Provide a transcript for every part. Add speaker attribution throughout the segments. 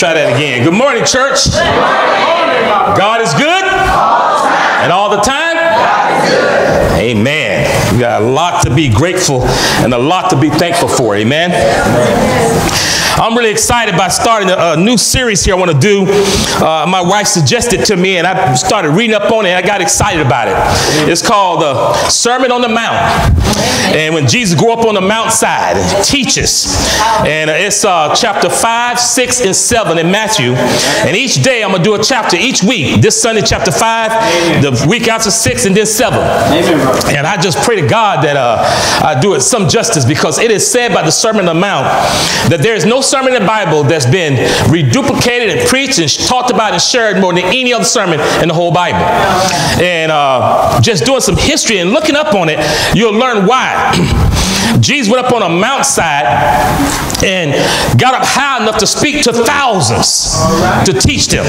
Speaker 1: try that again. Good morning, church. God is good. And all the time? Amen. We got a lot to be grateful and a lot to be thankful for. Amen. I'm really excited about starting a, a new series here I want to do. Uh, my wife suggested to me, and I started reading up on it, and I got excited about it. It's called the Sermon on the Mount. And when Jesus grew up on the mountainside and teaches, and it's uh, chapter 5, 6, and 7 in Matthew. And each day I'm going to do a chapter each week. This Sunday, chapter 5, the week after 6, and then 7. And I just pray to God that uh, I do it some justice because it is said by the Sermon on the Mount that there is no sermon in the Bible that's been reduplicated and preached and talked about and shared more than any other sermon in the whole Bible. And uh, just doing some history and looking up on it, you'll learn why. Jesus went up on a mountainside and got up high enough to speak to thousands to teach them.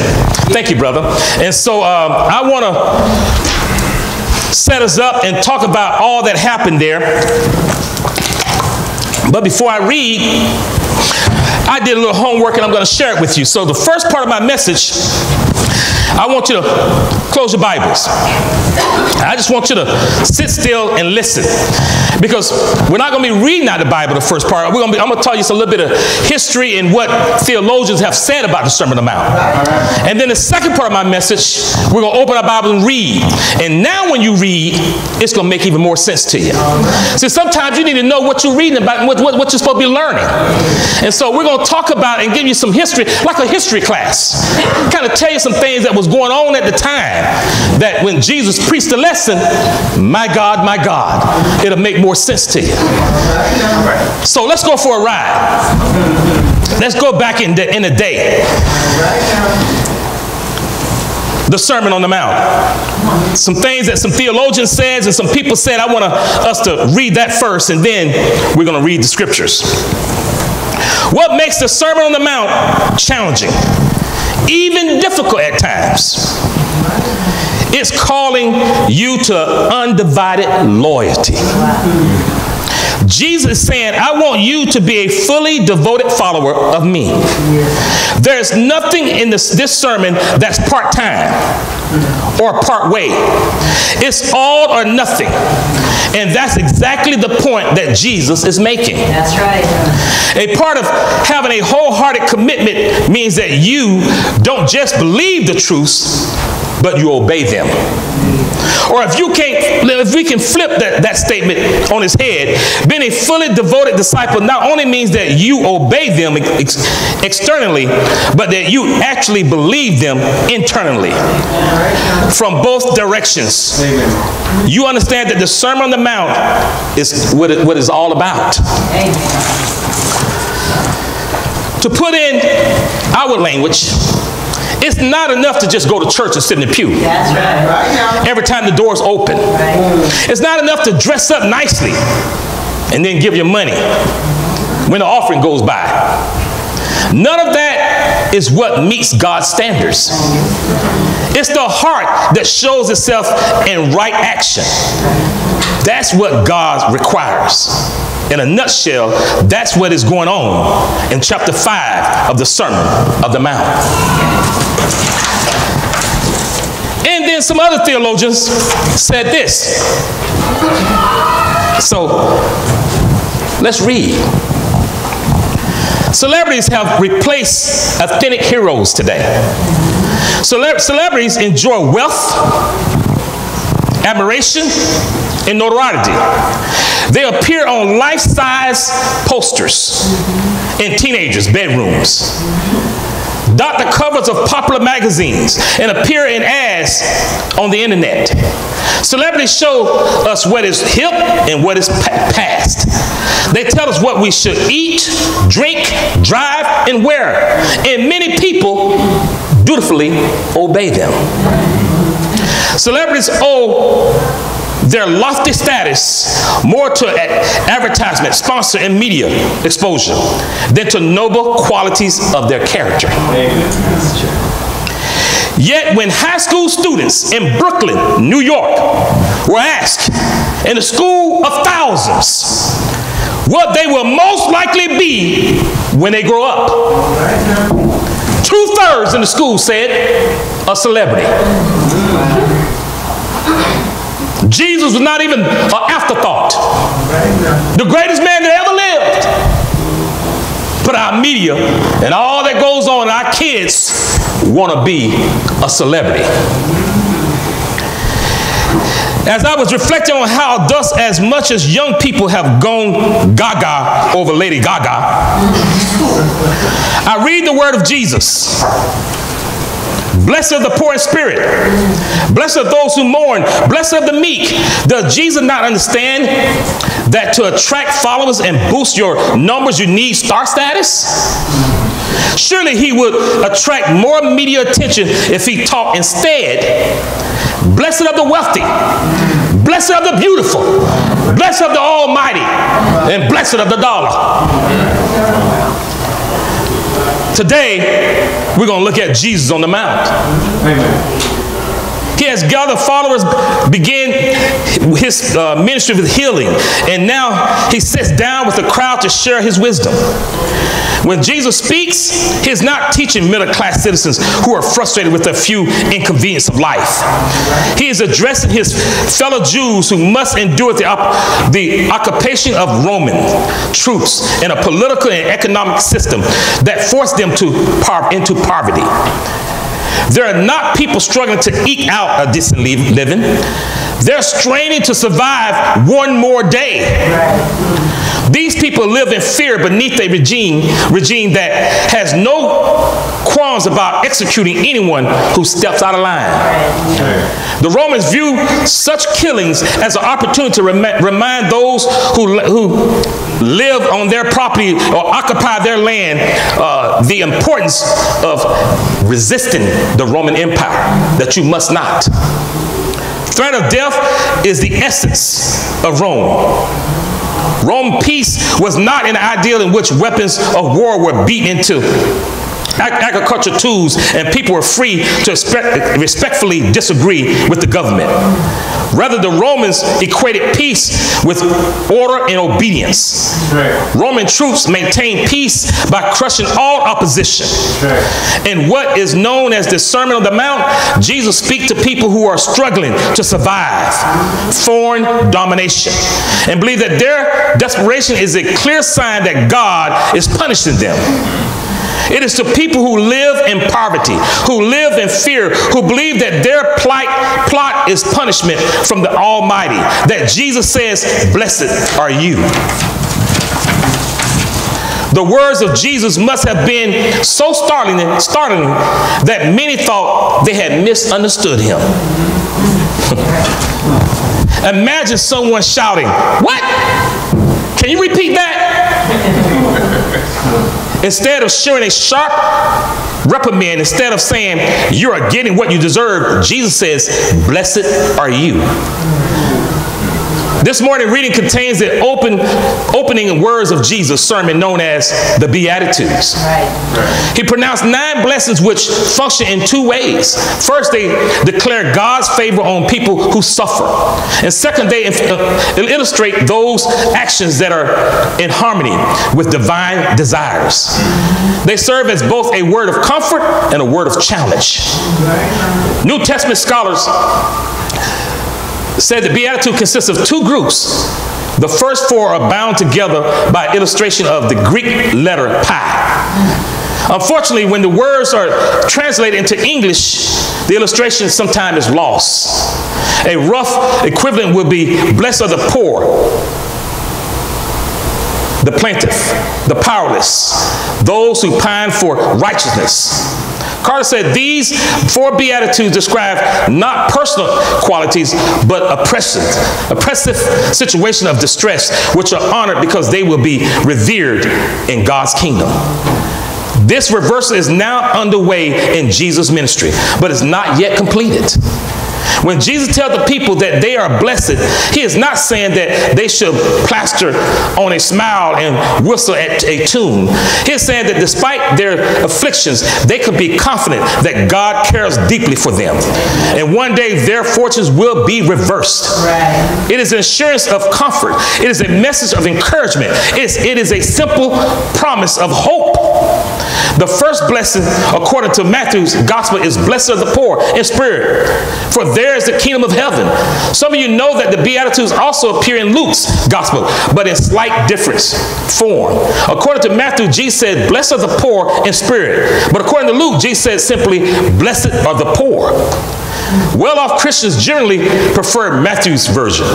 Speaker 1: Thank you, brother. And so um, I want to set us up and talk about all that happened there. But before I read, I did a little homework and I'm going to share it with you. So, the first part of my message, I want you to close your Bibles. I just want you to sit still and listen. Because we're not going to be reading out the Bible, the first part. We're going to be, I'm going to tell you a little bit of history and what theologians have said about the Sermon on the Mount. And then the second part of my message, we're going to open our Bible and read. And now when you read, it's going to make even more sense to you. See, sometimes you need to know what you're reading about and what, what, what you're supposed to be learning. And so we're going to talk about and give you some history, like a history class. Kind of tell you some things that was going on at the time that when Jesus preached the lesson, my God, my God, it'll make more sense to you. So let's go for a ride. Let's go back in the, in the day. The Sermon on the Mount. Some things that some theologians said and some people said. I want us to read that first, and then we're going to read the scriptures. What makes the Sermon on the Mount challenging? Even difficult at times. It's calling you to undivided loyalty. Jesus saying, I want you to be a fully devoted follower of me. There's nothing in this, this sermon that's part time or part way. It's all or nothing. And that's exactly the point that Jesus is making.
Speaker 2: That's right.
Speaker 1: A part of having a wholehearted commitment means that you don't just believe the truths, but you obey them. Or if you can't, if we can flip that, that statement on his head, being a fully devoted disciple not only means that you obey them ex externally, but that you actually believe them internally from both directions. You understand that the Sermon on the Mount is what it, what it's all about. To put in our language, it's not enough to just go to church and sit in the pew.
Speaker 2: That's right.
Speaker 1: Every time the door's open. It's not enough to dress up nicely and then give your money when the offering goes by. None of that is what meets God's standards. It's the heart that shows itself in right action. That's what God requires. In a nutshell, that's what is going on in chapter 5 of the Sermon of the Mount. And then some other theologians said this. So let's read. Celebrities have replaced authentic heroes today. Cele celebrities enjoy wealth, admiration, and notoriety. They appear on life size posters in teenagers' bedrooms, dot the covers of popular magazines, and appear in ads on the internet. Celebrities show us what is hip and what is past. They tell us what we should eat, drink, drive, and wear. And many people dutifully obey them. Celebrities owe their lofty status more to advertisement, sponsor, and media exposure than to noble qualities of their character. Yet, when high school students in Brooklyn, New York, were asked in a school of thousands what they will most likely be when they grow up, Two thirds in the school said a celebrity. Jesus was not even an afterthought. The greatest man that ever lived. But our media and all that goes on, our kids want to be a celebrity. As I was reflecting on how, thus, as much as young people have gone gaga over Lady Gaga, I read the word of Jesus. Blessed are the poor in spirit. Blessed are those who mourn. Blessed are the meek. Does Jesus not understand that to attract followers and boost your numbers, you need star status? Surely he would attract more media attention if he taught instead. Blessed are the wealthy. Blessed are the beautiful. Blessed are the almighty. And blessed are the dollar. Today, we're going to look at Jesus on the Mount. Amen. He has gathered followers, began his uh, ministry with healing, and now he sits down with the crowd to share his wisdom. When Jesus speaks, he's not teaching middle class citizens who are frustrated with a few inconveniences of life. He is addressing his fellow Jews who must endure the, op- the occupation of Roman troops in a political and economic system that forced them to par- into poverty. There are not people struggling to eke out a decent living. They're straining to survive one more day. These people live in fear beneath a regime, regime that has no qualms about executing anyone who steps out of line. The Romans view such killings as an opportunity to rem- remind those who, who live on their property or occupy their land uh, the importance of resisting the Roman Empire, that you must not. Threat of death is the essence of Rome. Rome peace was not an ideal in which weapons of war were beaten into agriculture tools, and people were free to respectfully disagree with the government. Rather, the Romans equated peace with order and obedience. Right. Roman troops maintained peace by crushing all opposition. Right. In what is known as the Sermon on the Mount, Jesus speaks to people who are struggling to survive foreign domination and believe that their desperation is a clear sign that God is punishing them. It is to people who live in poverty, who live in fear, who believe that their plight, plot is punishment from the Almighty, that Jesus says, Blessed are you. The words of Jesus must have been so startling, startling that many thought they had misunderstood him. Imagine someone shouting, What? Can you repeat that? Instead of showing a sharp reprimand, instead of saying, You are getting what you deserve, Jesus says, Blessed are you. This morning reading contains the open, opening words of Jesus' sermon known as the Beatitudes. Right. He pronounced nine blessings which function in two ways. First, they declare God's favor on people who suffer. And second, they uh, illustrate those actions that are in harmony with divine desires. They serve as both a word of comfort and a word of challenge. New Testament scholars said the Beatitude consists of two groups. The first four are bound together by alliteration of the Greek letter pi. Unfortunately, when the words are translated into English, the alliteration sometimes is lost. A rough equivalent would be Blessed are the poor, the plaintiff, the powerless, those who pine for righteousness. Carter said these four Beatitudes describe not personal qualities, but oppressive, oppressive situation of distress, which are honored because they will be revered in God's kingdom. This reversal is now underway in Jesus' ministry, but is not yet completed. When Jesus tells the people that they are blessed, he is not saying that they should plaster on a smile and whistle at a tune. He's saying that despite their afflictions, they could be confident that God cares deeply for them. And one day their fortunes will be reversed. Right. It is an assurance of comfort. It is a message of encouragement. It is, it is a simple promise of hope The first blessing, according to Matthew's gospel, is blessed are the poor in spirit, for there is the kingdom of heaven. Some of you know that the Beatitudes also appear in Luke's gospel, but in slight difference form. According to Matthew, Jesus said, Blessed are the poor in spirit. But according to Luke, Jesus said simply, Blessed are the poor. Well off Christians generally prefer Matthew's version.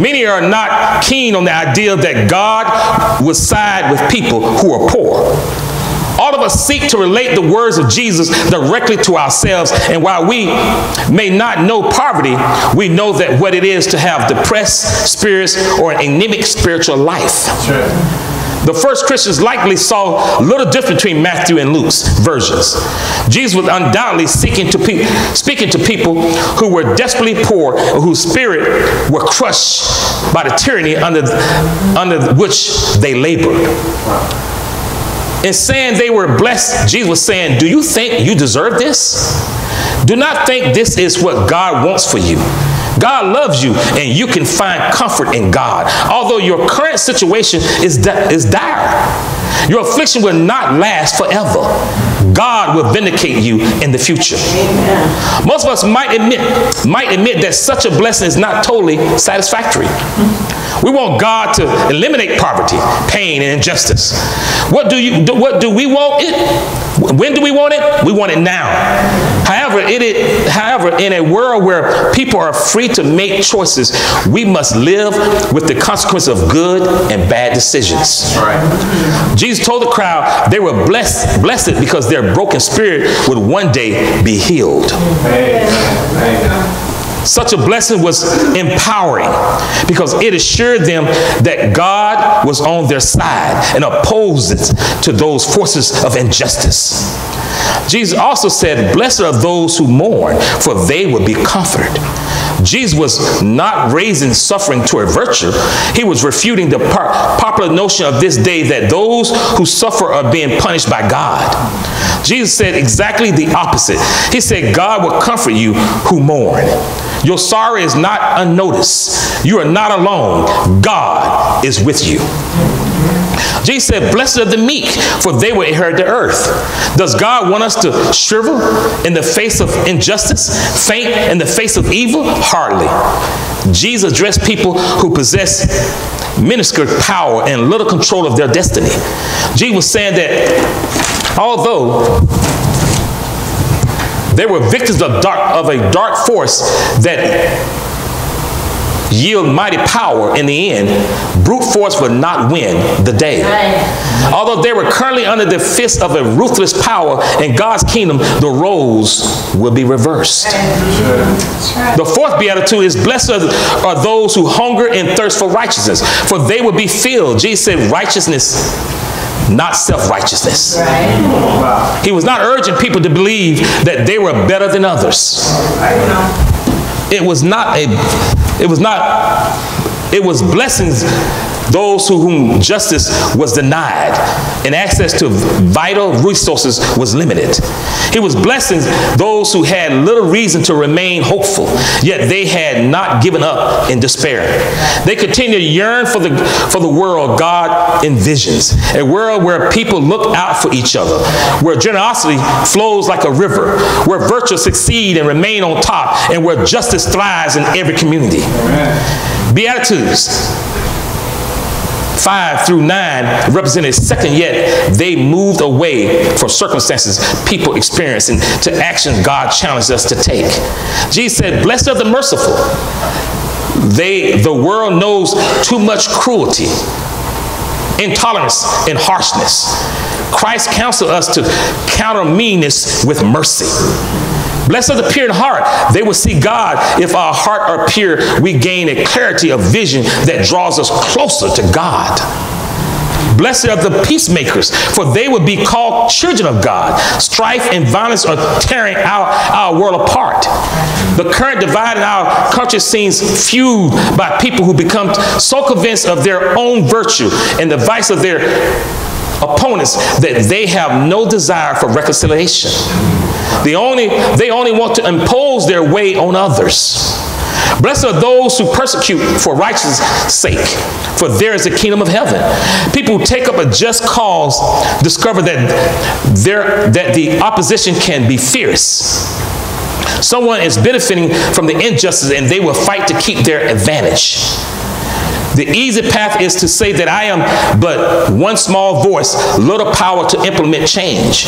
Speaker 1: Many are not keen on the idea that God would side with people who are poor. All of us seek to relate the words of Jesus directly to ourselves, and while we may not know poverty, we know that what it is to have depressed spirits or an anemic spiritual life. The first Christians likely saw little difference between Matthew and Luke's versions. Jesus was undoubtedly seeking to pe- speaking to people who were desperately poor, whose spirit were crushed by the tyranny under, under which they labored. In saying they were blessed, Jesus was saying, Do you think you deserve this? Do not think this is what God wants for you. God loves you, and you can find comfort in God. Although your current situation is, is dire, your affliction will not last forever. God will vindicate you in the future. Amen. Most of us might admit, might admit that such a blessing is not totally satisfactory. We want God to eliminate poverty, pain, and injustice. What do you? What do we want it? When do we want it? We want it now. However, it, however, in a world where people are free to make choices, we must live with the consequence of good and bad decisions. Right. Jesus told the crowd they were blessed, blessed because their broken spirit would one day be healed. Such a blessing was empowering because it assured them that God was on their side and opposed to those forces of injustice. Jesus also said, Blessed are those who mourn, for they will be comforted. Jesus was not raising suffering to a virtue. He was refuting the popular notion of this day that those who suffer are being punished by God. Jesus said exactly the opposite. He said, God will comfort you who mourn. Your sorrow is not unnoticed. You are not alone. God is with you. Jesus said, Blessed are the meek, for they will inherit the earth. Does God want us to shrivel in the face of injustice, faint in the face of evil? Hardly. Jesus addressed people who possess minuscule power and little control of their destiny. Jesus was saying that although they were victims of, dark, of a dark force that yield mighty power in the end, brute force would not win the day. Right. Although they were currently under the fist of a ruthless power in God's kingdom, the roles will be reversed. Right. The fourth beatitude is blessed are those who hunger and thirst for righteousness, for they will be filled. Jesus said, righteousness not self righteousness. Right. He was not urging people to believe that they were better than others. It was not a, it was not, it was blessings those who whom justice was denied and access to vital resources was limited. He was blessing those who had little reason to remain hopeful, yet they had not given up in despair. They continue to yearn for the, for the world God envisions, a world where people look out for each other, where generosity flows like a river, where virtue succeed and remain on top, and where justice thrives in every community. Amen. Beatitudes 5 through 9 represented second yet they moved away from circumstances people experience and to actions God challenged us to take. Jesus said, Blessed are the merciful. They the world knows too much cruelty, intolerance, and harshness. Christ counseled us to counter meanness with mercy. Blessed are the pure in heart. They will see God. If our heart are pure, we gain a clarity of vision that draws us closer to God. Blessed are the peacemakers, for they will be called children of God. Strife and violence are tearing our, our world apart. The current divide in our country seems fueled by people who become so convinced of their own virtue and the vice of their opponents that they have no desire for reconciliation. They only, they only want to impose their way on others. Blessed are those who persecute for righteousness' sake, for there is the kingdom of heaven. People who take up a just cause discover that, that the opposition can be fierce. Someone is benefiting from the injustice and they will fight to keep their advantage. The easy path is to say that I am but one small voice, little power to implement change.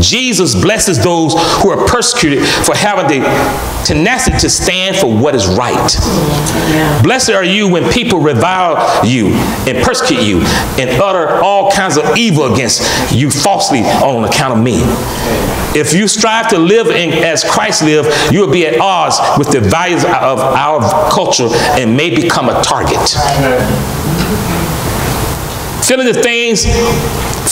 Speaker 1: Jesus blesses those who are persecuted for having the tenacity to stand for what is right. Yeah. Blessed are you when people revile you and persecute you and utter all kinds of evil against you falsely on account of me. If you strive to live in, as Christ lived, you will be at odds with the values of our culture and may become a target. Okay. Feeling the things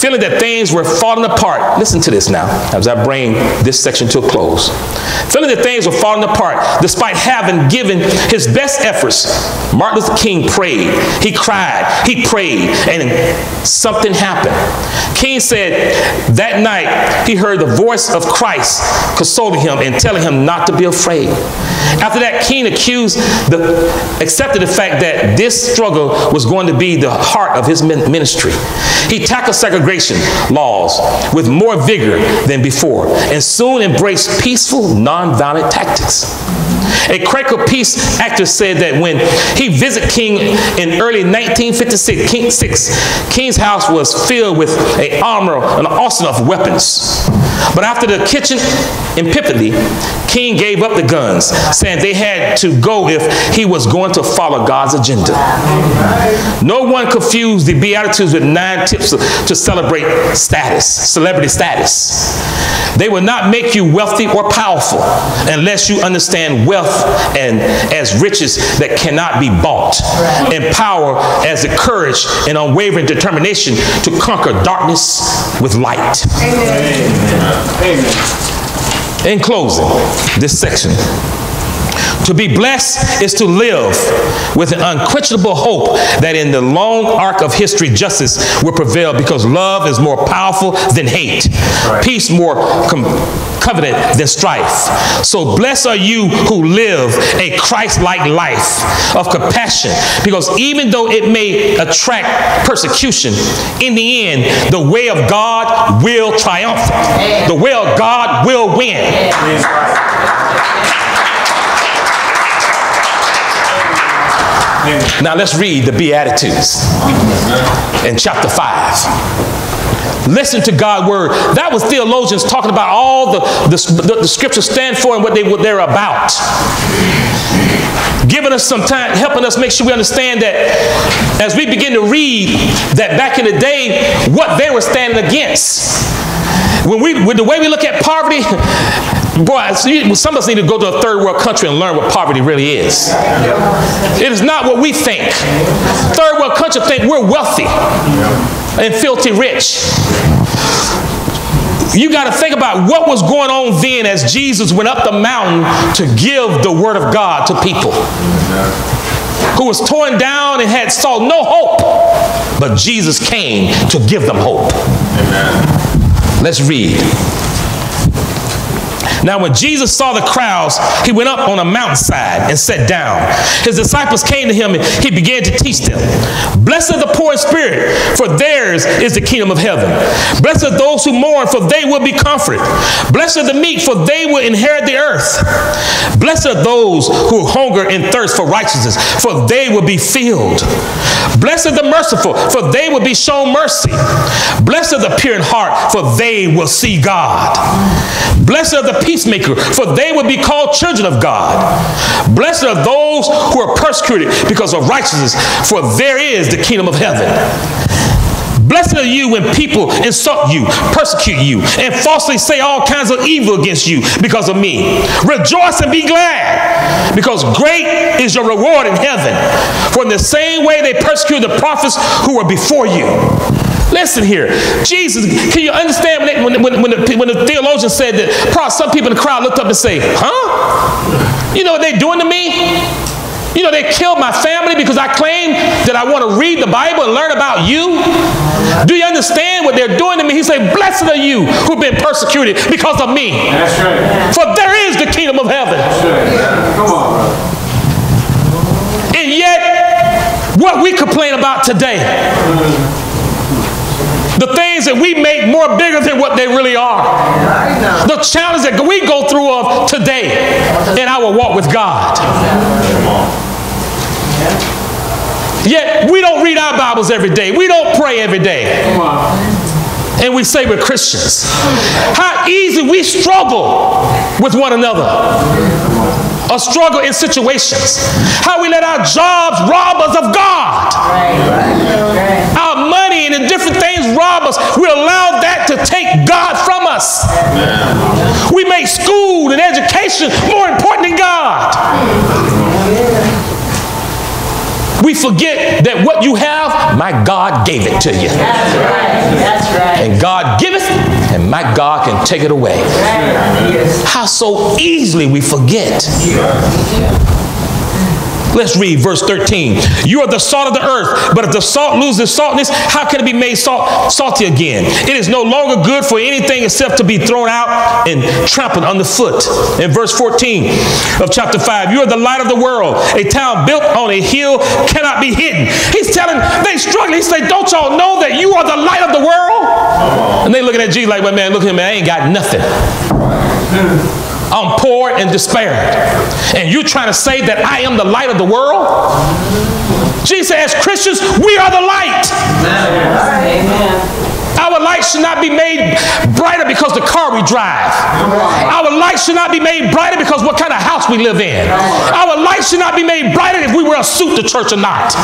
Speaker 1: feeling that things were falling apart. Listen to this now as I bring this section to a close. Feeling that things were falling apart despite having given his best efforts. Martin Luther King prayed. He cried. He prayed. And something happened. King said that night he heard the voice of Christ consoling him and telling him not to be afraid. After that, King accused the, accepted the fact that this struggle was going to be the heart of his ministry. He tackled segregation laws with more vigor than before and soon embraced peaceful, nonviolent tactics. A Quaker peace actor said that when he visited King in early 1956, King, six, King's house was filled with an armor, an arsenal of weapons. But after the kitchen Epiphany, King gave up the guns, saying they had to go if he was going to follow God's agenda. No one confused the Beatitudes with nine tips to celebrate status, celebrity status. They will not make you wealthy or powerful unless you understand wealth and as riches that cannot be bought, and power as the courage and unwavering determination to conquer darkness with light. Amen. Amen. In closing, this section. To be blessed is to live with an unquenchable hope that in the long arc of history, justice will prevail because love is more powerful than hate, right. peace more covenant than strife. So blessed are you who live a Christ-like life of compassion because even though it may attract persecution, in the end, the way of God will triumph. The way of God will win. Now let's read the Beatitudes in chapter 5. Listen to God's word. That was theologians talking about all the, the, the scriptures stand for and what they, what they're about. Giving us some time, helping us make sure we understand that as we begin to read that back in the day, what they were standing against. When we, with the way we look at poverty, Boy, some of us need to go to a third world country and learn what poverty really is. It is not what we think. Third world country think we're wealthy and filthy rich. You got to think about what was going on then as Jesus went up the mountain to give the word of God to people who was torn down and had saw no hope. But Jesus came to give them hope. Amen. Let's read. Now, when Jesus saw the crowds, he went up on a mountainside and sat down. His disciples came to him and he began to teach them. Blessed are the poor in spirit, for theirs is the kingdom of heaven. Blessed are those who mourn, for they will be comforted. Blessed are the meek, for they will inherit the earth. Blessed are those who hunger and thirst for righteousness, for they will be filled. Blessed are the merciful, for they will be shown mercy. Blessed are the pure in heart, for they will see God. Blessed are the peacemaker, for they will be called children of God. Blessed are those who are persecuted because of righteousness, for there is the kingdom of heaven. Blessed are you when people insult you, persecute you, and falsely say all kinds of evil against you because of me. Rejoice and be glad, because great is your reward in heaven. For in the same way they persecuted the prophets who were before you. Listen here. Jesus, can you understand when, they, when, when, the, when the theologian said that probably some people in the crowd looked up and say, huh? You know what they're doing to me? You know, they killed my family because I claim that I want to read the Bible and learn about you. Do you understand what they're doing to me? He said, Blessed are you who've been persecuted because of me. That's right. For there is the kingdom of heaven. That's right. Come on, what we complain about today. The things that we make more bigger than what they really are. The challenge that we go through of today in our walk with God. Yet we don't read our Bibles every day. We don't pray every day. And we say we're Christians. How easy we struggle with one another. A struggle in situations. How we let our jobs rob us of God. Our money and the different rob us. We allow that to take God from us. We make school and education more important than God. We forget that what you have, my God gave it to you.
Speaker 2: That's right. That's right.
Speaker 1: And God giveth, and my God can take it away. How so easily we forget. Let's read verse 13. You are the salt of the earth, but if the salt loses saltness, how can it be made salt, salty again? It is no longer good for anything except to be thrown out and trampled underfoot. In verse 14 of chapter 5, you are the light of the world. A town built on a hill cannot be hidden. He's telling, they struggling. He said, Don't y'all know that you are the light of the world? And they looking at Jesus like, well, man, look at him, man, I ain't got nothing. I'm poor and despaired. And you trying to say that I am the light of the world? Jesus said, as Christians, we are the light.
Speaker 2: Amen.
Speaker 1: Our light should not be made brighter because the car we drive. Our light should not be made brighter because what kind of house we live in. Our light should not be made brighter if we wear a suit to church or not.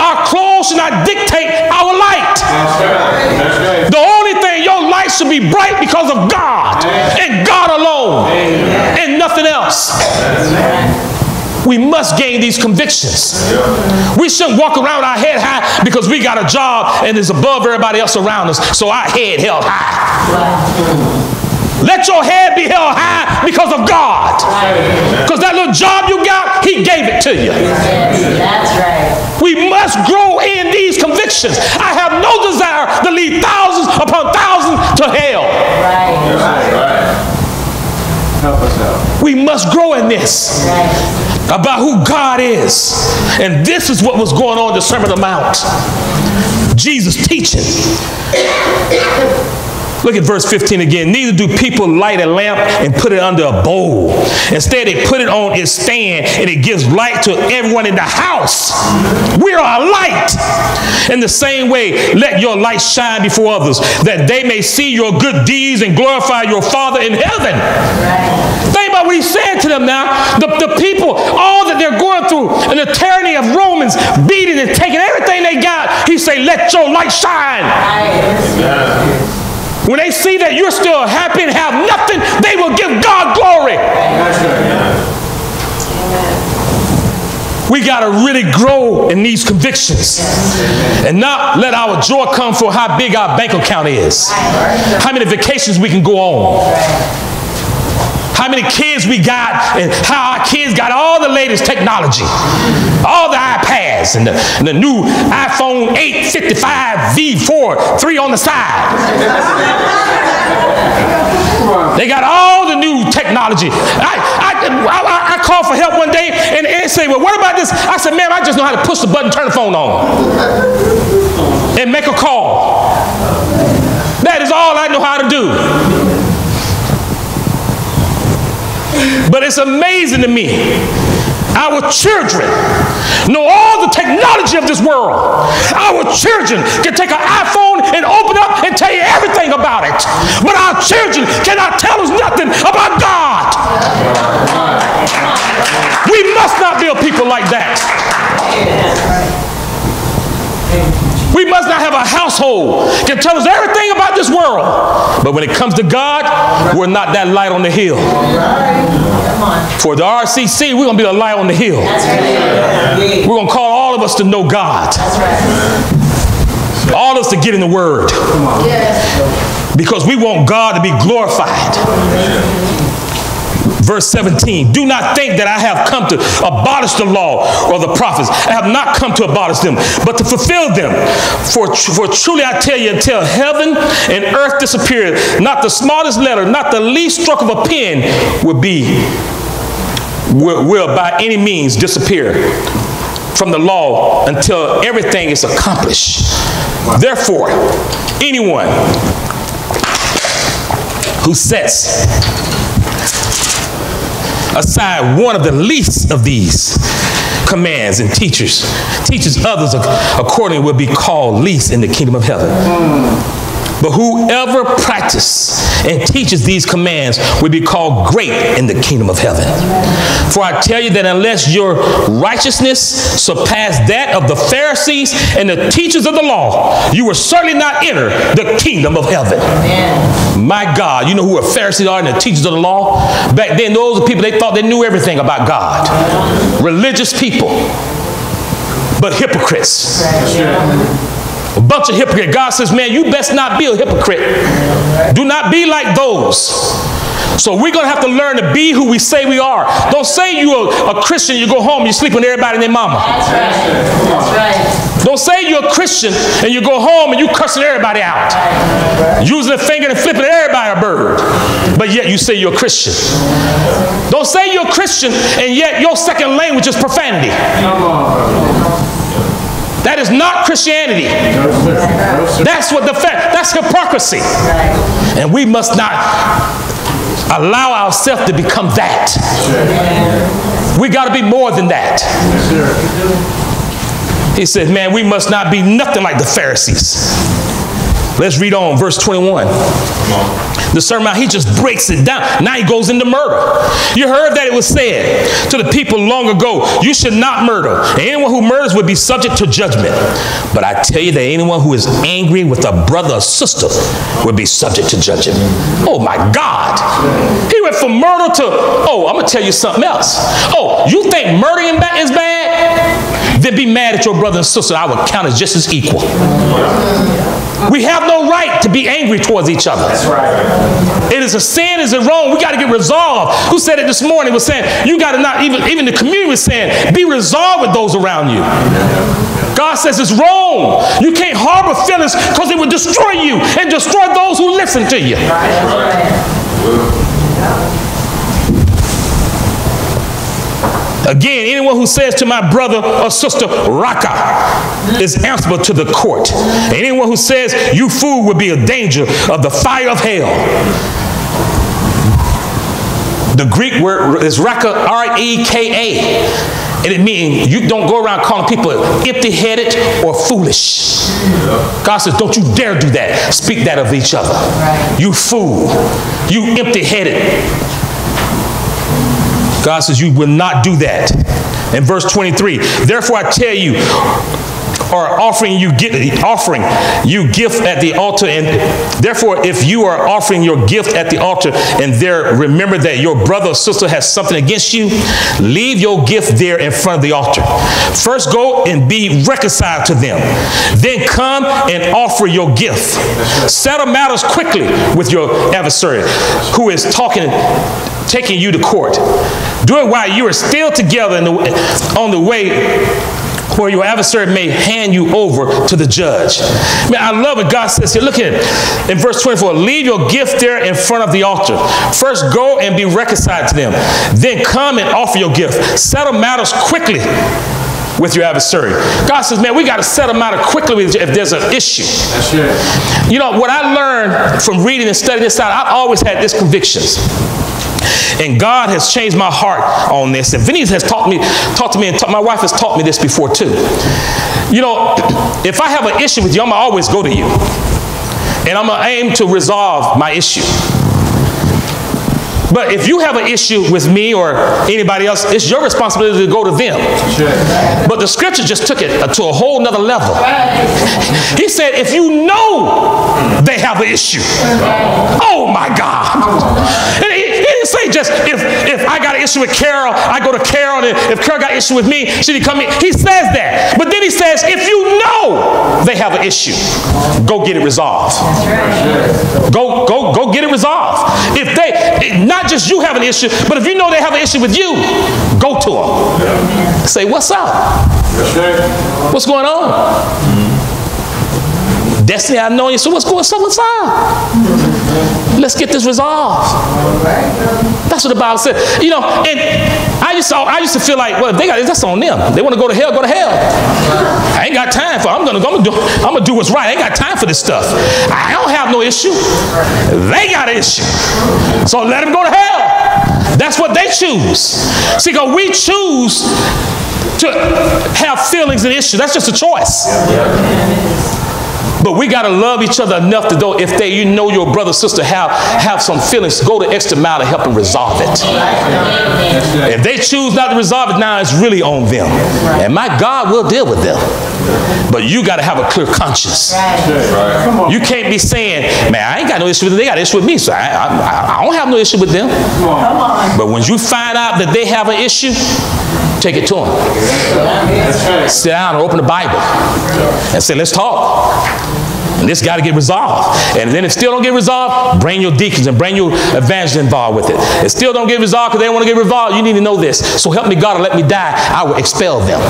Speaker 1: Our clothes should not dictate our light. The only thing your light should be bright because of God and God alone and nothing else. We must gain these convictions. We shouldn't walk around our head high because we got a job and is above everybody else around us, so our head held high. Let your head be held high because of God. Because that little job you got, He gave it to you.
Speaker 2: That's right.
Speaker 1: We must grow in these convictions. I have no desire to lead thousands upon thousands to hell.
Speaker 2: Right.
Speaker 3: Help us out.
Speaker 1: We must grow in this about who God is. And this is what was going on in the Sermon on the Mount. Jesus teaching. Look at verse 15 again. Neither do people light a lamp and put it under a bowl. Instead, they put it on its stand and it gives light to everyone in the house. We are a light. In the same way, let your light shine before others, that they may see your good deeds and glorify your Father in heaven. Think about what he's saying to them now. The, the people, all that they're going through, and the tyranny of Romans beating and taking everything they got, he say, let your light shine.
Speaker 2: Right.
Speaker 1: When they see that you're still happy and have nothing, they will give God glory. We got to really grow in these convictions and not let our joy come for how big our bank account is, how many vacations we can go on, how many kids we got, and how our kids got all the latest technology, all the iPads and the, and the new iPhone 855 V4, three on the side. They got all the new technology. I, I, I, I called for help one day and they say, Well, what about this? I said, Man, I just know how to push the button, turn the phone on, and make a call. That is all I know how to do. But it's amazing to me. Our children know all the technology of this world. Our children can take an iPhone and open up and tell you everything about it. But our children cannot tell us nothing about God. We must not build people like that. We must not have a household can tell us everything about this world. But when it comes to God, we're not that light on the hill. For the RCC, we're going to be the light on the hill.
Speaker 2: That's right.
Speaker 1: We're going to call all of us to know God.
Speaker 2: That's right.
Speaker 1: All of us to get in the Word.
Speaker 2: Yes.
Speaker 1: Because we want God to be glorified. Verse 17, do not think that I have come to abolish the law or the prophets. I have not come to abolish them, but to fulfill them. For, for truly I tell you, until heaven and earth disappear, not the smallest letter, not the least stroke of a pen will be, will, will by any means disappear from the law until everything is accomplished. Therefore, anyone who sets aside one of the least of these commands and teachers, teaches others accordingly will be called least in the kingdom of heaven. But whoever practices and teaches these commands will be called great in the kingdom of heaven. For I tell you that unless your righteousness surpass that of the Pharisees and the teachers of the law, you will certainly not enter the kingdom of heaven. Amen. My God, you know who the Pharisees are and the teachers of the law? Back then, those people they thought they knew everything about God. Religious people, but hypocrites. A bunch of hypocrites. God says, man, you best not be a hypocrite. Do not be like those. So we're going to have to learn to be who we say we are. Don't say you're a, a Christian, you go home, you sleep with everybody and their mama. That's right. That's right. Don't say you're a Christian and you go home and you cussing everybody out. Using a finger and flipping everybody a bird. But yet you say you're a Christian. Don't say you're a Christian and yet your second language is profanity. That is not Christianity. That's what the fact, that's hypocrisy. And we must not allow ourselves to become that. We got to be more than that. He said, man, we must not be nothing like the Pharisees. Let's read on, verse 21. The sermon, he just breaks it down. Now he goes into murder. You heard that it was said to the people long ago, you should not murder. Anyone who murders would be subject to judgment. But I tell you that anyone who is angry with a brother or sister would be subject to judgment. Oh my God. He went from murder to, oh, I'm going to tell you something else. Oh, you think murdering is bad? Then be mad at your brother and sister. I would count as just as equal. We have no right to be angry towards each other. That's right. It is a sin, is it wrong? We got to get resolved. Who said it this morning? Was saying you got to not even even the community was saying be resolved with those around you. God says it's wrong. You can't harbor feelings because it will destroy you and destroy those who listen to you. Again, anyone who says to my brother or sister, Raka, is answerable to the court. Anyone who says, you fool, will be a danger of the fire of hell. The Greek word is Raka, R-E-K-A. And it means you don't go around calling people empty-headed or foolish. God says, don't you dare do that. Speak that of each other. You fool. You empty-headed. God says, You will not do that. In verse 23, therefore I tell you, or offering you get the offering you gift at the altar and therefore if you are offering your gift at the altar and there remember that your brother or sister has something against you leave your gift there in front of the altar. First go and be reconciled to them. Then come and offer your gift. Settle matters quickly with your adversary who is talking taking you to court. Do it while you are still together the, on the way where your adversary may hand you over to the judge. Man, I love what God says here. Look at it. In verse 24, leave your gift there in front of the altar. First go and be reconciled to them. Then come and offer your gift. Settle matters quickly with your adversary. God says, man, we got to settle matter quickly if there's an issue. That's right. You know, what I learned from reading and studying this out, I've always had this convictions. And God has changed my heart on this. And Vinny has taught me, taught to me, and my wife has taught me this before too. You know, if I have an issue with you, I'm gonna always go to you. And I'm gonna aim to resolve my issue. But if you have an issue with me or anybody else, it's your responsibility to go to them. But the scripture just took it to a whole nother level. He said, if you know they have an issue, oh my God. Didn't say just if, if I got an issue with Carol, I go to Carol, and if Carol got an issue with me, should he come in? He says that. But then he says, if you know they have an issue, go get it resolved. Go, go, go get it resolved. If they, not just you have an issue, but if you know they have an issue with you, go to them. Say, what's up? What's going on? Destiny, I know you. So what's going on? What's up? Let's get this resolved. That's what the Bible said. You know, and I used to, I used to feel like, well, they got that's on them. They want to go to hell, go to hell. I ain't got time for. I'm gonna, I'm gonna do, I'm gonna do what's right. I ain't got time for this stuff. I don't have no issue. They got an issue. So let them go to hell. That's what they choose. See, because we choose to have feelings and issues. That's just a choice. But we got to love each other enough to know if they, you know, your brother, sister have, have some feelings, go the extra mile to help them resolve it. If they choose not to resolve it now, it's really on them. And my God will deal with them. But you got to have a clear conscience. You can't be saying, man, I ain't got no issue with them. They got an issue with me, so I, I, I don't have no issue with them. But when you find out that they have an issue, take it to them. Sit down and open the Bible and say, let's talk. And this got to get resolved. And then if still don't get resolved, bring your deacons and bring your evangelists involved with it. If still don't get resolved because they don't want to get resolved, you need to know this. So help me God and let me die, I will expel them.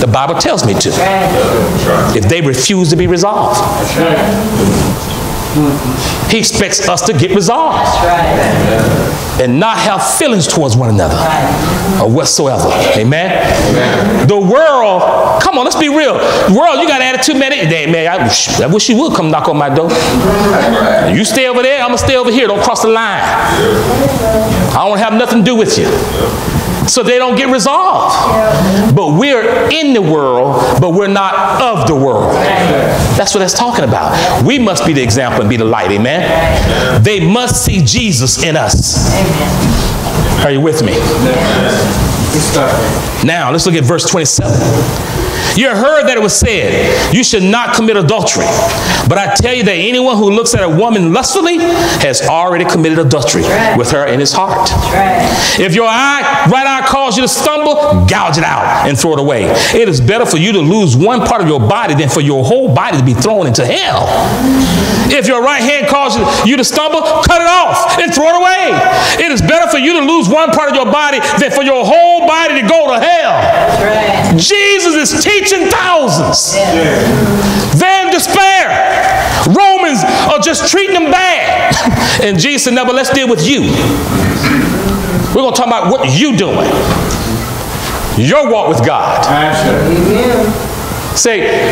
Speaker 1: The Bible tells me to. If they refuse to be resolved. He expects us to get resolved and not have feelings towards one another or whatsoever. Amen? The world, come on, let's be real. World, you got attitude, man. They- Man, I wish, I wish you would come knock on my door. You stay over there, I'm gonna stay over here. Don't cross the line. I don't have nothing to do with you. So they don't get resolved. But we're in the world, but we're not of the world. That's what that's talking about. We must be the example and be the light, amen? They must see Jesus in us. Are you with me? Now, let's look at verse 27. You heard that it was said, You should not commit adultery. But I tell you that anyone who looks at a woman lustfully has already committed adultery with her in his heart. If your eye, right eye calls you to stumble, gouge it out and throw it away. It is better for you to lose one part of your body than for your whole body to be thrown into hell. If your right hand causes you to stumble, cut it off and throw it away. It is better for you to lose one part of your body than for your whole body to go to hell. Jesus is teaching thousands. Then despair. Romans are just treating them bad. and Jesus said, no, but let's deal with you. We're going to talk about what you doing. Your walk with God. Say,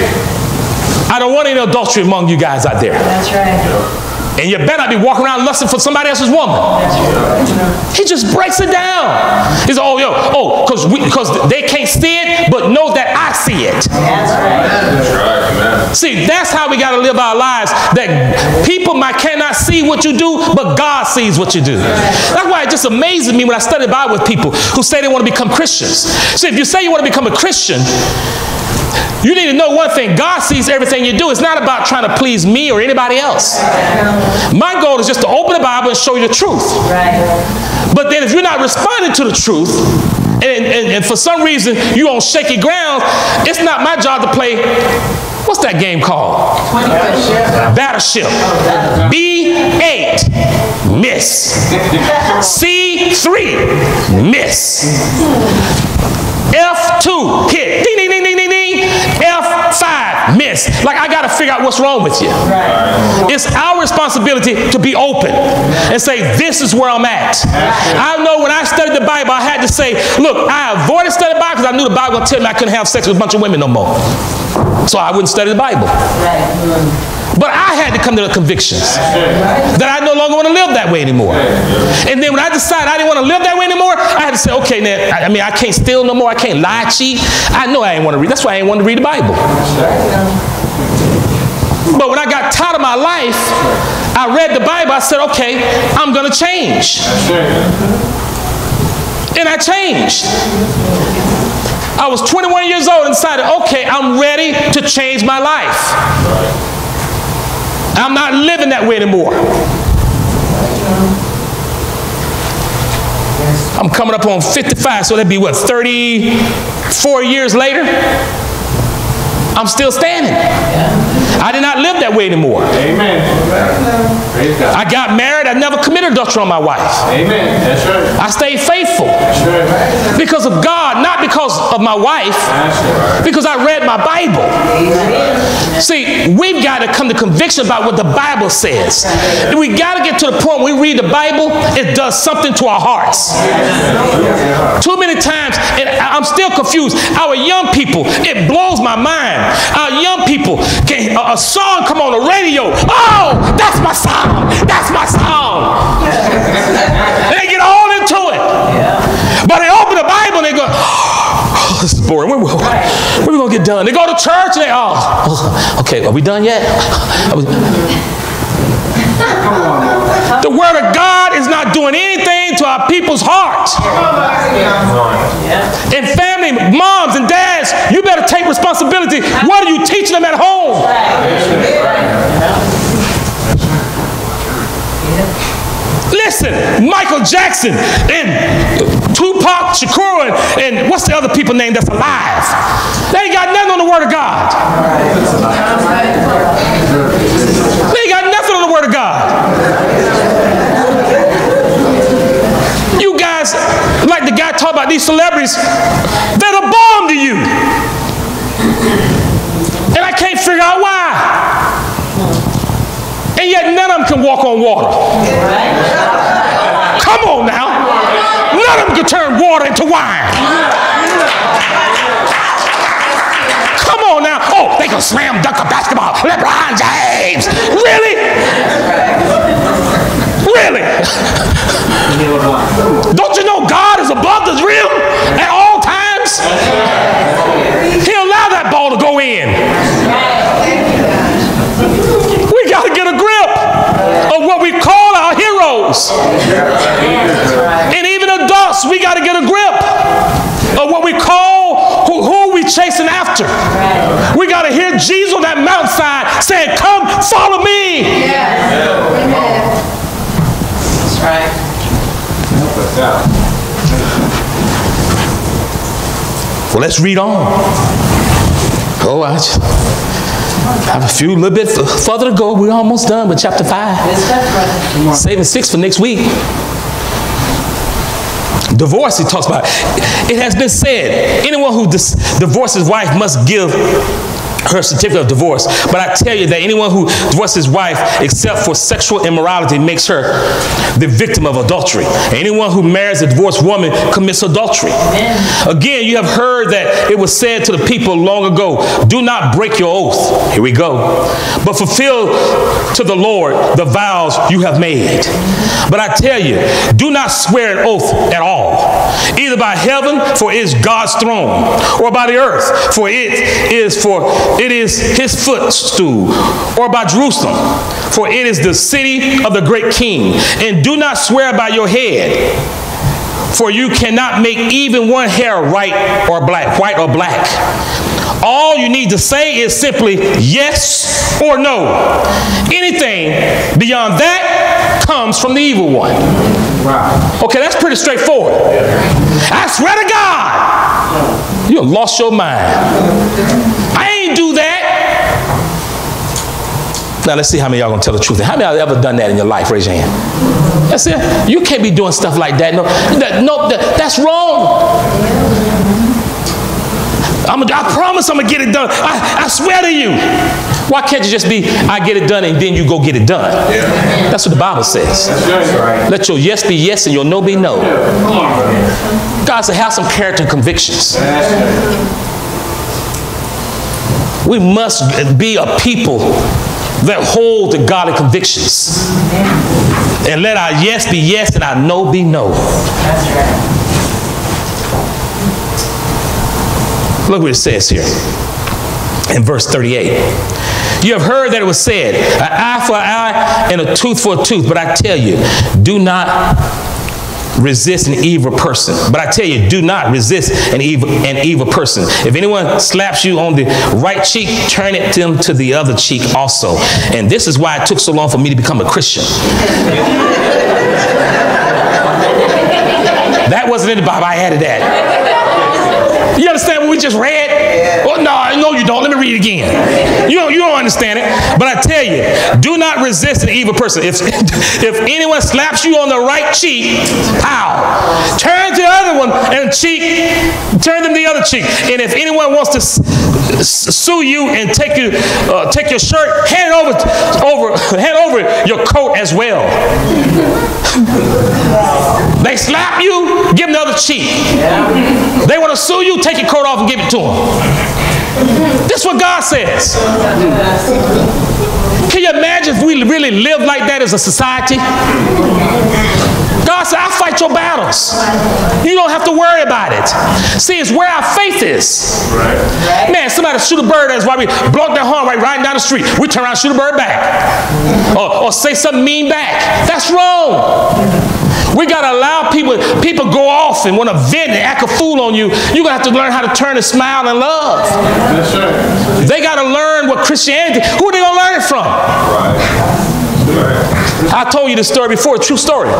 Speaker 1: I don't want any adultery among you guys out there.
Speaker 2: That's right.
Speaker 1: And you better be walking around lusting for somebody else's woman. He just breaks it down. He's oh yo oh because because they can't see it, but know that I see it.
Speaker 2: That's right.
Speaker 1: See, that's how we got to live our lives. That people might cannot see what you do, but God sees what you do. That's why it just amazes me when I study Bible with people who say they want to become Christians. See, if you say you want to become a Christian, you need to know one thing God sees everything you do. It's not about trying to please me or anybody else. My goal is just to open the Bible and show you the truth.
Speaker 2: Right.
Speaker 1: But then if you're not responding to the truth, and, and, and for some reason you're on shaky ground, it's not my job to play, what's that game called? Battleship. B8, miss. C3, miss. F2, hit. F5. Like, I got to figure out what's wrong with you. It's our responsibility to be open and say, This is where I'm at. I know when I studied the Bible, I had to say, Look, I avoided studying the Bible because I knew the Bible would tell me I couldn't have sex with a bunch of women no more. So I wouldn't study the Bible.
Speaker 2: Right.
Speaker 1: But I had to come to the convictions that I no longer want to live that way anymore. And then when I decided I didn't want to live that way anymore, I had to say, okay, now, I mean, I can't steal no more. I can't lie, cheat. I know I ain't want to read. That's why I ain't want to read the Bible. But when I got tired of my life, I read the Bible. I said, okay, I'm going to change. And I changed. I was 21 years old and decided, okay, I'm ready to change my life. I'm not living that way anymore. I'm coming up on 55, so that'd be what, 34 years later? I'm still standing. I did not live that way anymore.
Speaker 3: Amen.
Speaker 1: I got married, I never committed adultery on my wife.
Speaker 3: Amen. That's right.
Speaker 1: I stayed faithful
Speaker 3: That's right.
Speaker 1: because of God, not because of my wife, because I read my Bible. See, we've got to come to conviction about what the Bible says. We got to get to the point when we read the Bible, it does something to our hearts. Too many times, and I'm still confused. Our young people, it blows my mind. Our young people, can, a, a song come on the radio. Oh, that's my song. That's my song. they get all into it. But Bible and they go, oh, this is boring. When, when, when we going to get done? They go to church and they, oh, okay, are we done yet? Are the Word of God is not doing anything to our people's hearts. And family, moms and dads, you better take responsibility. What are you teaching them at home? Listen, Michael Jackson and Tupac Shakur and, and what's the other people name that's alive? They ain't got nothing on the Word of God. They ain't got nothing on the Word of God. You guys, like the guy talk about these celebrities, they're the bomb to you. And I can't figure out why. And yet none of them can walk on water. Come on now. None of them can turn water into wine. Come on now. Oh, they can slam dunk a basketball. LeBron James. Really? Really? Don't you know God is above the rim at all times? He'll allow that ball to go in. We got to get a grip of what we call our heroes. And even adults, we got to get a grip of what we call who, who we after. We got to hear Jesus on that mountainside saying, Come, follow me.
Speaker 2: That's right.
Speaker 1: Well, let's read on. Oh, I just have a few little bit further to go. We're almost done with chapter five.
Speaker 2: It's tough, brother.
Speaker 1: Saving six for next week. Divorce, he talks about. It has been said anyone who divorces wife must give her certificate of divorce. But I tell you that anyone who divorces his wife except for sexual immorality makes her the victim of adultery. Anyone who marries a divorced woman commits adultery. Again, you have heard that it was said to the people long ago do not break your oath. Here we go. But fulfill to the Lord the vows you have made. But I tell you, do not swear an oath at all, either by heaven, for it is God's throne, or by the earth, for it is for it is his footstool, or by Jerusalem, for it is the city of the great king. And do not swear by your head, for you cannot make even one hair right or black, white or black. All you need to say is simply yes or no. Anything beyond that comes from the evil one. Okay, that's pretty straightforward. I swear to God, you lost your mind. I do that. Now let's see how many of y'all gonna tell the truth. How many of y'all ever done that in your life? Raise your hand. That's it. You can't be doing stuff like that. No, that, no, that- that's wrong. I'm a, I promise I'm gonna get it done. I, I swear to you. Why can't you just be, I get it done and then you go get it done? That's what the Bible says. Let your yes be yes and your no be no. God said, have some character and convictions. We must be a people that hold the godly convictions. And let our yes be yes and our no be no.
Speaker 2: That's right.
Speaker 1: Look what it says here in verse 38. You have heard that it was said, an eye for an eye and a tooth for a tooth. But I tell you, do not resist an evil person. But I tell you, do not resist an evil, an evil person. If anyone slaps you on the right cheek, turn it to them to the other cheek also. And this is why it took so long for me to become a Christian. that wasn't in the Bible. I added that. You understand what we just read? Well, no, no, you don't. Read again. You don't, you don't understand it. But I tell you, do not resist an evil person. If, if anyone slaps you on the right cheek, pow, turn to the other one and cheek, turn them the other cheek. And if anyone wants to sue you and take you, uh, take your shirt, hand over, over, hand over your coat as well. They slap you, give them the other cheek. They want to sue you, take your coat off and give it to them. This is what God says. Can you imagine if we really live like that as a society? God said, I'll fight your battles. You don't have to worry about it. See, it's where our faith is. Man, somebody shoot a bird that's why we block their horn right riding down the street. We turn around shoot a bird back. Or, or say something mean back. That's wrong. We gotta allow people, people go off and want to vent and act a fool on you. You're gonna have to learn how to turn and smile and love.
Speaker 3: That's right.
Speaker 1: They gotta learn what Christianity, who are they gonna learn it from? I told you this story before, true story.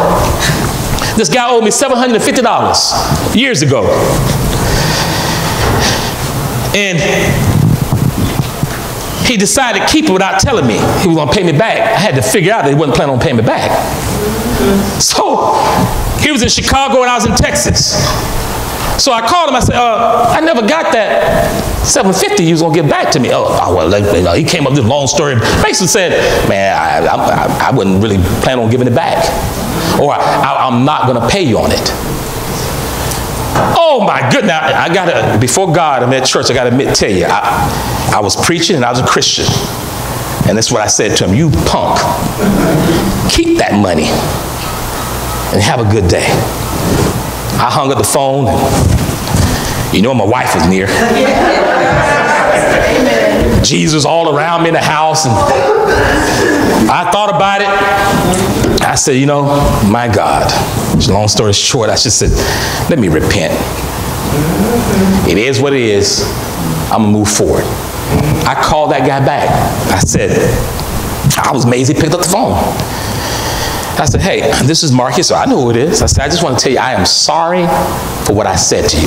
Speaker 1: This guy owed me $750 years ago. And he decided to keep it without telling me he was going to pay me back. I had to figure out that he wasn't planning on paying me back. So he was in Chicago and I was in Texas. So I called him. I said, uh, I never got that 750 you was gonna give back to me. Oh, oh, well, you know, he came up with this long story. Basically said, man, I, I, I, I wouldn't really plan on giving it back, or I, I, I'm not gonna pay you on it. Oh my goodness! I gotta before God, I'm at church. I gotta tell you, I, I was preaching and I was a Christian, and that's what I said to him. You punk, that money and have a good day. I hung up the phone, and you know my wife was near. Jesus all around me in the house, and I thought about it. I said, you know, my God. Long story short, I just said, let me repent. It is what it is. I'm gonna move forward. I called that guy back. I said, I was amazed he picked up the phone. I said, hey, this is Marcus. I know who it is. I said, I just want to tell you, I am sorry for what I said to you.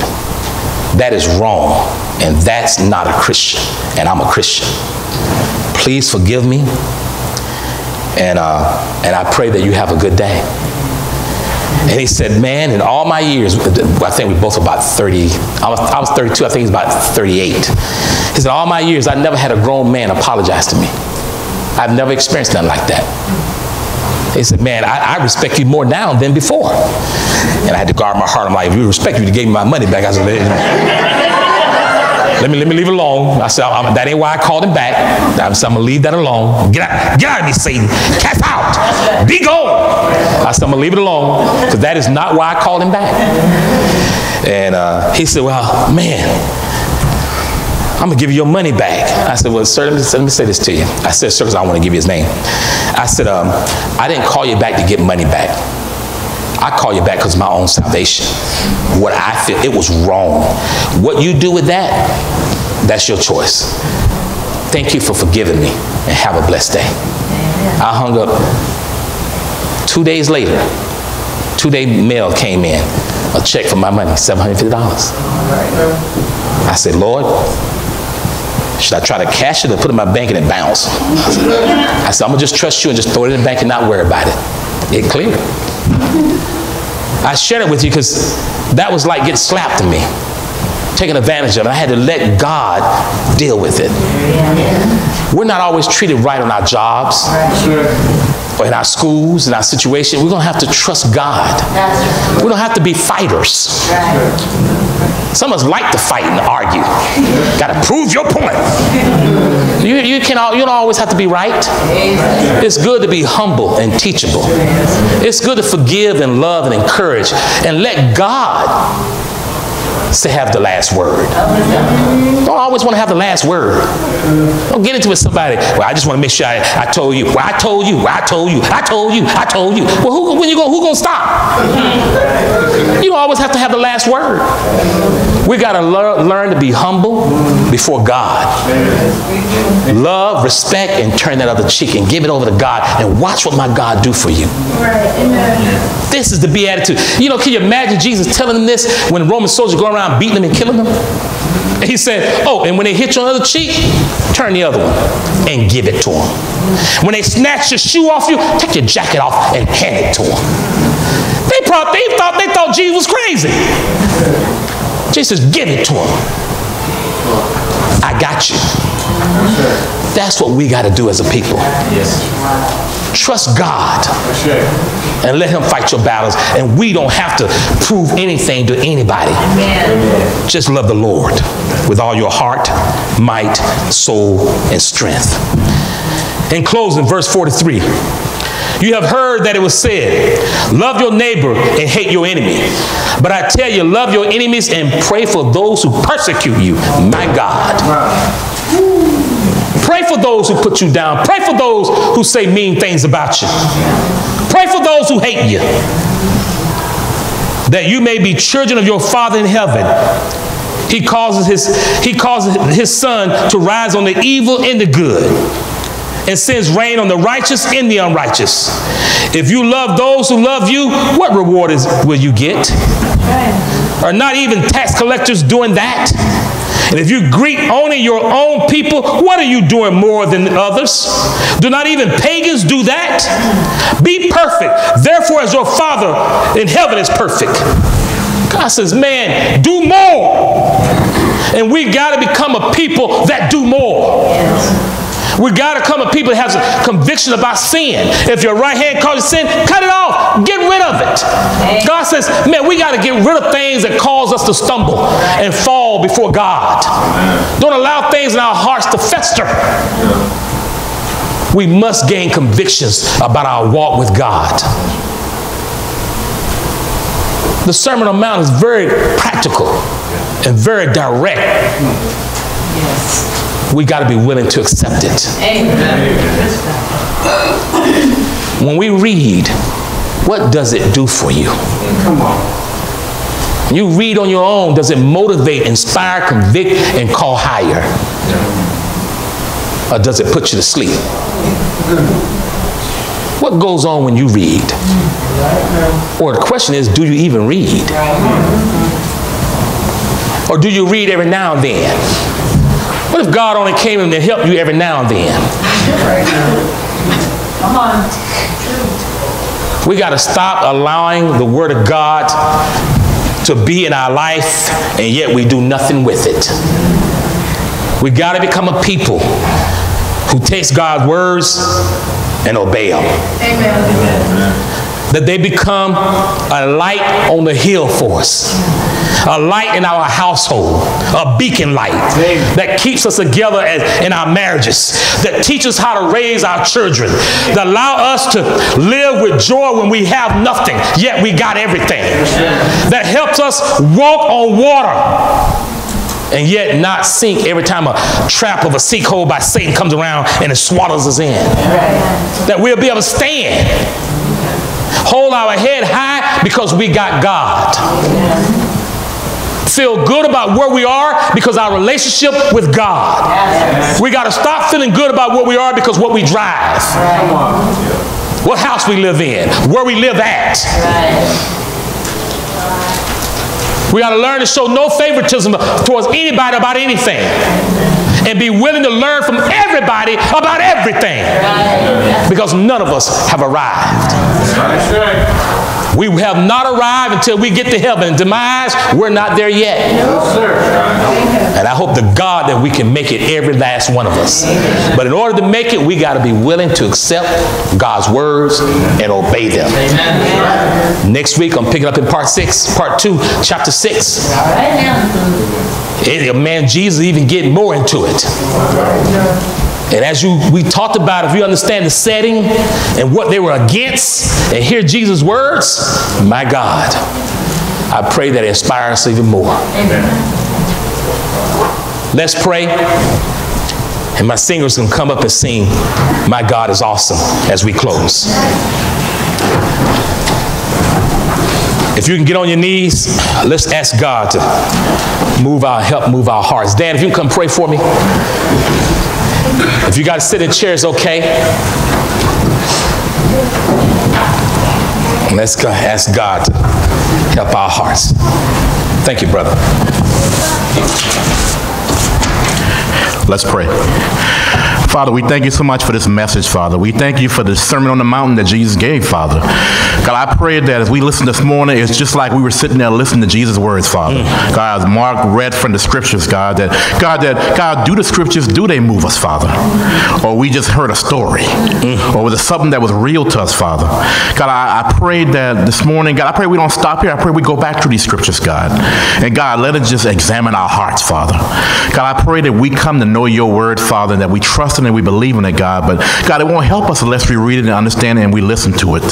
Speaker 1: That is wrong. And that's not a Christian. And I'm a Christian. Please forgive me. And, uh, and I pray that you have a good day. And he said, man, in all my years, I think we both about 30, I was, I was 32, I think he's about 38. He said, all my years, I never had a grown man apologize to me. I've never experienced nothing like that. He said, man, I, I, respect you more now than before. And I had to guard my heart. I'm like, if you respect you, you gave me my money back. I said, let me, let me leave it alone. I said, that ain't why I called him back. I said, I'm gonna leave that alone. Get out, get out of me, Satan. Cast out. Be gone. I said, I'm gonna leave it alone because that is not why I called him back. And uh, he said, well, man, I'm gonna give you your money back. I said, well, sir, let me, let me say this to you. I said, sir, because I want to give you his name. I said, um, I didn't call you back to get money back. I call you back because of my own salvation. What I feel, it was wrong. What you do with that, that's your choice. Thank you for forgiving me and have a blessed day. I hung up. Two days later, two day mail came in, a check for my money, $750. I said, Lord, should I try to cash it or put it in my bank and it bounce? I said, I'm gonna just trust you and just throw it in the bank and not worry about it. It cleared. I shared it with you because that was like getting slapped to me, taken advantage of. And I had to let God deal with it. We're not always treated right on our jobs or in our schools, in our situation. We're gonna have to trust God. We don't have to be fighters. Some of us like to fight and argue. Got to prove your point. You, you, can, you don't always have to be right. It's good to be humble and teachable. It's good to forgive and love and encourage and let God to have the last word. Don't always want to have the last word. Don't get into it with somebody. Well, I just want to make sure I, I told you. Well, I told you. Well, I told you. I told you. I told you. Well, who, when you go, who gonna stop? You always have to have the last word. We got to lear, learn to be humble before God. Love, respect, and turn that other cheek and give it over to God and watch what my God do for you. This is the beatitude. You know, can you imagine Jesus telling them this when Roman soldiers go around beating them and killing them? He said, Oh, and when they hit you on the other cheek, turn the other one and give it to them. When they snatch your shoe off you, take your jacket off and hand it to them. They, probably, they, thought, they thought Jesus was crazy. Jesus, give it to them. I got you. That's what we got to do as a people. Trust God and let Him fight your battles. And we don't have to prove anything to anybody. Just love the Lord with all your heart, might, soul, and strength. In closing, verse 43. You have heard that it was said, Love your neighbor and hate your enemy. But I tell you, love your enemies and pray for those who persecute you. My God. Pray for those who put you down. Pray for those who say mean things about you. Pray for those who hate you. That you may be children of your Father in heaven. He causes his, he causes his sun to rise on the evil and the good and sends rain on the righteous and the unrighteous. If you love those who love you, what reward is, will you get? Are not even tax collectors doing that? If you greet only your own people, what are you doing more than others? Do not even pagans do that? Be perfect, therefore, as your Father in heaven is perfect. God says, man, do more. And we got to become a people that do more. We got to come a people that has a conviction about sin. If your right hand causes sin, cut it off. Get rid of it. God says, man, got to get rid of things that cause us to stumble and fall before God. Don't allow things in our hearts to fester. We must gain convictions about our walk with God. The Sermon on the Mount is very practical and very direct. We got to be willing to accept it. Amen. When we read, what does it do for you?
Speaker 3: Come on.
Speaker 1: You read on your own, does it motivate, inspire, convict, and call higher? Or does it put you to sleep? What goes on when you read? Or the question is, do you even read? Or do you read every now and then? What if God only came in to help you every now and then?
Speaker 2: Come on.
Speaker 1: We got to stop allowing the Word of God to be in our life, and yet we do nothing with it. We got to become a people who takes God's words and obey them. That they become a light on the hill for us, a light in our household, a beacon light that keeps us together as, in our marriages, that teaches how to raise our children, that allow us to live with joy when we have nothing, yet we got everything, that helps us walk on water and yet not sink every time a trap of a sinkhole by Satan comes around and it swallows us in. That we'll be able to stand, hold our head high because we got God. Feel good about where we are because our relationship with God. We got to stop feeling good about where we are because what we drive,
Speaker 3: on.
Speaker 1: what house we live in, where we live at. We got to learn to show no favoritism towards anybody about anything. And be willing to learn from everybody about everything. Because none of us have arrived. We have not arrived until we get to heaven. Demise, we're not there yet. And I hope to God that we can make it every last one of us. But in order to make it, we got to be willing to accept God's words and obey them. Next week, I'm picking up in part six, part two, chapter six. It, man, Jesus even getting more into it. And as you we talked about, if you understand the setting and what they were against, and hear Jesus' words, my God, I pray that it inspires us even more. Amen. Let's pray. And my singers can come up and sing, My God is awesome, as we close. If you can get on your knees, let's ask God to move our help, move our hearts. Dan, if you can come pray for me. If you got to sit in chairs, okay. Let's go ask God to help our hearts. Thank you, brother.
Speaker 4: Let's pray. Father, we thank you so much for this message, Father. We thank you for the Sermon on the Mountain that Jesus gave, Father. God, I pray that as we listen this morning, it's just like we were sitting there listening to Jesus' words, Father. God, as Mark read from the scriptures, God, that God, that God, do the scriptures, do they move us, Father? Or we just heard a story, or was it something that was real to us, Father? God, I, I pray that this morning, God, I pray we don't stop here. I pray we go back through these scriptures, God, and God, let us just examine our hearts, Father. God, I pray that we come to know Your word, Father, and that we trust in it, we believe in it, God. But God, it won't help us unless we read it and understand it and we listen to it,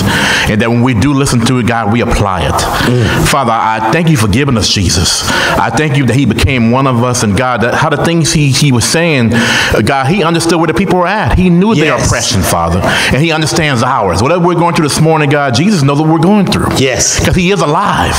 Speaker 4: and that when we do listen to it, God, we apply it. Father, I thank You for giving us Jesus. I thank You that He became one of us, and God, that how the things He He was saying, uh, God, He understood where the people were at. He knew their oppression, Father, and He understands ours. Whatever we're going through this morning, God, Jesus knows what we're going through.
Speaker 1: Yes.
Speaker 4: Because he is alive.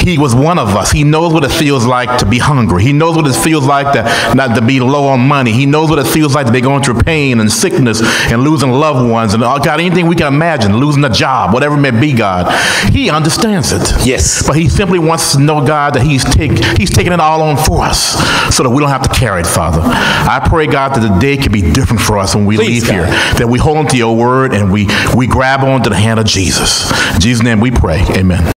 Speaker 4: He was one of us. He knows what it feels like to be hungry. He knows what it feels like to not to be low on money. He knows what it feels like to be going through pain and sickness and losing loved ones and oh, God, anything we can imagine, losing a job, whatever it may be, God. He understands it.
Speaker 1: Yes.
Speaker 4: But he simply wants to know, God, that he's take, he's taking it all on for us so that we don't have to carry it, Father. I pray, God, that the day can be different for us when we
Speaker 1: Please,
Speaker 4: leave here. That we hold on to your word and we, we grab onto the hand of Jesus. In Jesus' name we pray. Amen.